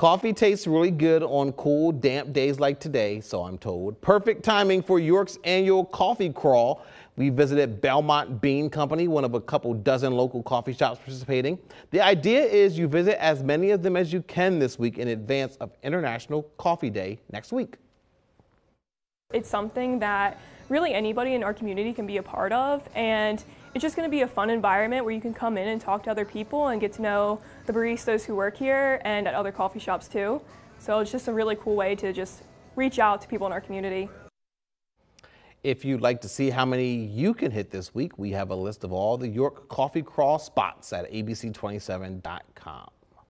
Coffee tastes really good on cool, damp days like today, so I'm told. Perfect timing for York's annual coffee crawl. We visited Belmont Bean Company, one of a couple dozen local coffee shops participating. The idea is you visit as many of them as you can this week in advance of International Coffee Day next week. It's something that really anybody in our community can be a part of and it's just going to be a fun environment where you can come in and talk to other people and get to know the baristas who work here and at other coffee shops too. So it's just a really cool way to just reach out to people in our community. If you'd like to see how many you can hit this week, we have a list of all the York Coffee Crawl spots at abc27.com.